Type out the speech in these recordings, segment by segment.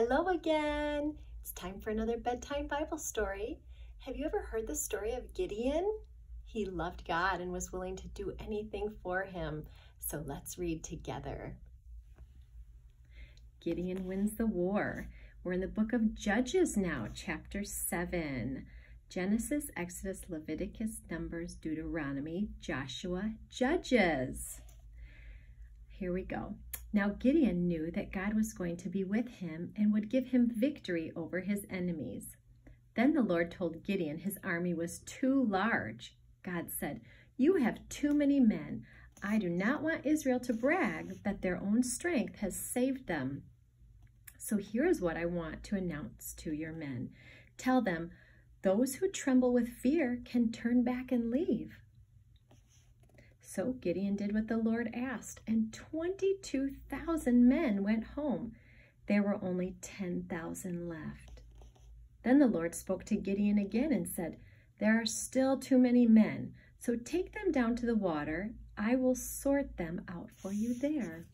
Hello again. It's time for another bedtime Bible story. Have you ever heard the story of Gideon? He loved God and was willing to do anything for him. So let's read together. Gideon wins the war. We're in the book of Judges now, chapter 7. Genesis, Exodus, Leviticus, Numbers, Deuteronomy, Joshua, Judges. Here we go. Now Gideon knew that God was going to be with him and would give him victory over his enemies. Then the Lord told Gideon his army was too large. God said, You have too many men. I do not want Israel to brag that their own strength has saved them. So here is what I want to announce to your men. Tell them, those who tremble with fear can turn back and leave. So Gideon did what the Lord asked, and 22,000 men went home. There were only 10,000 left. Then the Lord spoke to Gideon again and said, There are still too many men, so take them down to the water. I will sort them out for you there.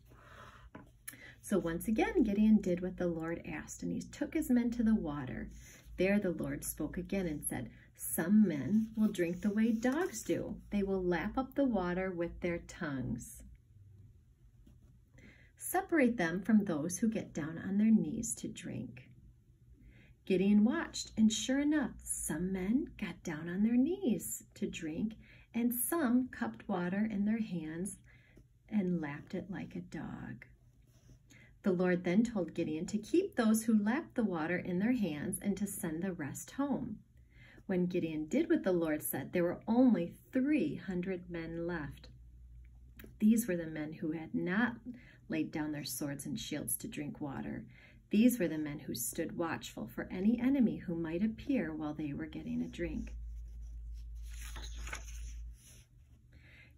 So once again, Gideon did what the Lord asked, and he took his men to the water. There the Lord spoke again and said, some men will drink the way dogs do. They will lap up the water with their tongues. Separate them from those who get down on their knees to drink. Gideon watched, and sure enough, some men got down on their knees to drink, and some cupped water in their hands and lapped it like a dog. The Lord then told Gideon to keep those who lapped the water in their hands and to send the rest home. When Gideon did what the Lord said, there were only 300 men left. These were the men who had not laid down their swords and shields to drink water. These were the men who stood watchful for any enemy who might appear while they were getting a drink.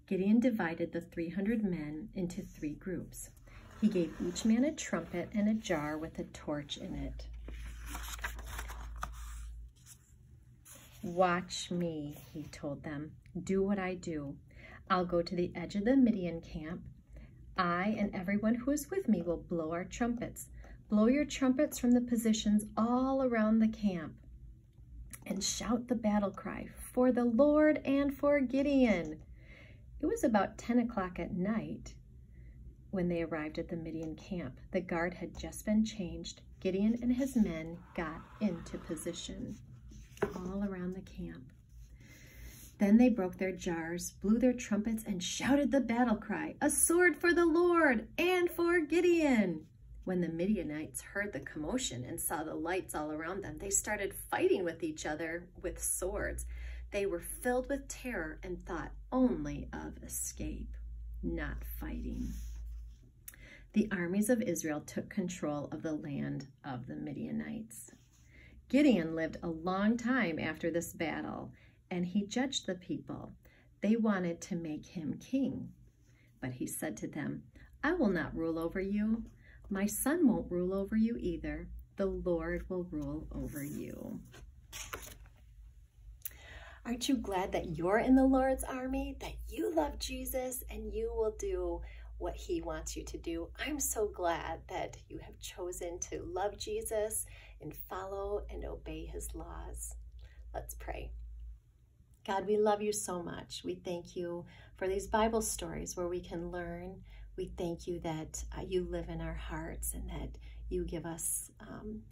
Gideon divided the 300 men into three groups. He gave each man a trumpet and a jar with a torch in it. Watch me, he told them. Do what I do. I'll go to the edge of the Midian camp. I and everyone who is with me will blow our trumpets. Blow your trumpets from the positions all around the camp and shout the battle cry for the Lord and for Gideon. It was about 10 o'clock at night when they arrived at the Midian camp. The guard had just been changed. Gideon and his men got into position all around the camp. Then they broke their jars, blew their trumpets, and shouted the battle cry, A sword for the Lord and for Gideon! When the Midianites heard the commotion and saw the lights all around them, they started fighting with each other with swords. They were filled with terror and thought only of escape, not fighting. The armies of Israel took control of the land of the Midianites. Gideon lived a long time after this battle, and he judged the people. They wanted to make him king. But he said to them, I will not rule over you. My son won't rule over you either. The Lord will rule over you. Aren't you glad that you're in the Lord's army, that you love Jesus, and you will do what he wants you to do? I'm so glad that you have chosen to love Jesus and follow and obey his laws. Let's pray. God, we love you so much. We thank you for these Bible stories where we can learn. We thank you that uh, you live in our hearts and that you give us um,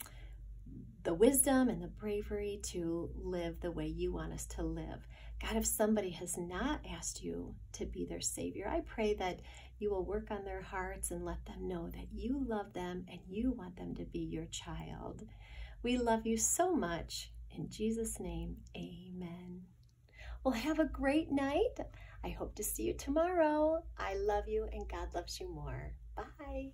the wisdom and the bravery to live the way you want us to live. God, if somebody has not asked you to be their Savior, I pray that you will work on their hearts and let them know that you love them and you want them to be your child. We love you so much. In Jesus' name, amen. Well, have a great night. I hope to see you tomorrow. I love you and God loves you more. Bye.